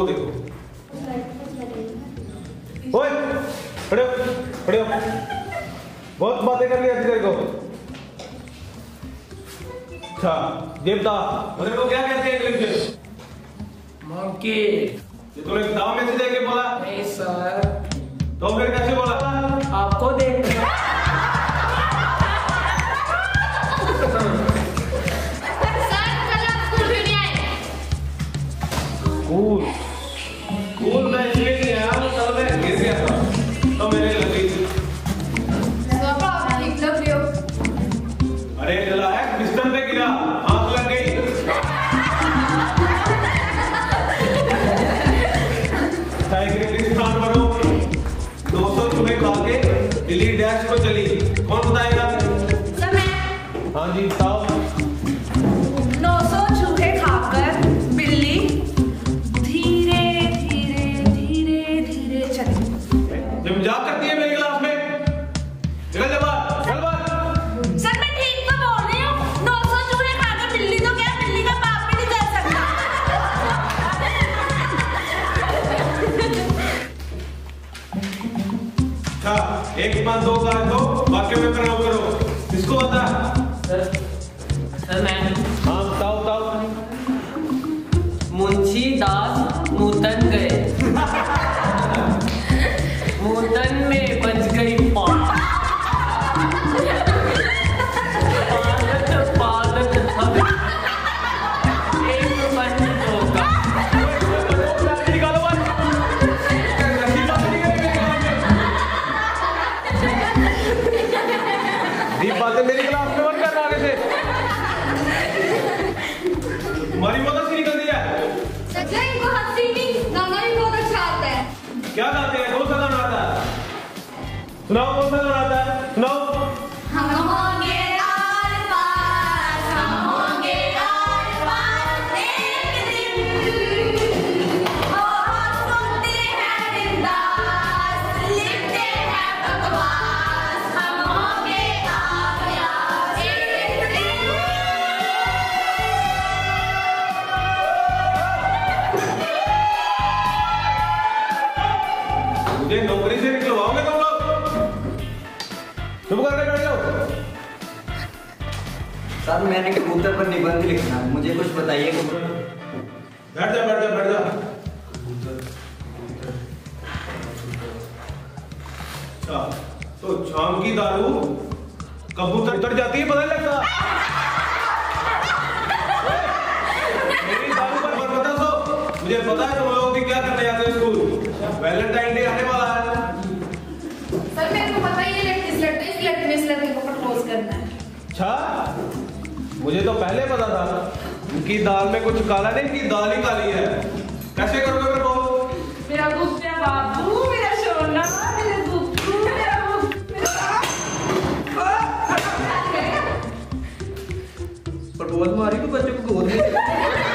इसको देखो। ओए खड़े हो खड़े हो। बहुत बातें कर लिया तेरे को। अच्छा देवता मेरे को क्या कहते हैं इंग्लिश में मंकी ये तूने दाव में से देख के बोला। नहीं सर। 200 के दिल्ली डैश को चली। कौन बताएगा? सर मैं हाँ जी बताओ। 900 बिल्ली धीरे धीरे धीरे धीरे चली। ये मज़ाक करती है मेरी क्लास में। निकल जा एक बात दो का दो वाक्य में प्रणाम करो। किसको बता सर सर मैं। हाँ बताओ बताओ। मुंशी दास नूतन गए। ये बातें मेरी क्लास में मत करना आगे से? तुम्हारी बहुत अच्छी निकल दिया सच बहुत इनको हँसी नहीं गाना भी बहुत अच्छा आता है क्या गाते हैं? कौन सा गाना आता है। सुनाओ कौन सा गाना आता है। सुनाओ। मुझे नौकरी से निकलवाओगे तुम लोग? चुप करके बैठ जाओ। सर मैंने कबूतर पर निबंध लिखना है। मुझे कुछ बताइए। कबूतर बैठ जा बैठ जा बैठ जा। अच्छा तो शाम की दारू कबूतर उतर जाती है पता नहीं लगता। मेरी दारू पर मत बता सो मुझे पता है तुम लोग क्या करने जाते हो स्कूल। वैलेंटाइन डे आने वाला अच्छा, मुझे तो पहले पता था कि दाल में कुछ काला नहीं कि दाल ही काली है। कैसे करोगे मेरे को? मेरा गुस्सा बाबू मेरा शोना मेरे गुप्पू मेरा बाबू। पर बोल मारी तो बच्चे को गोद में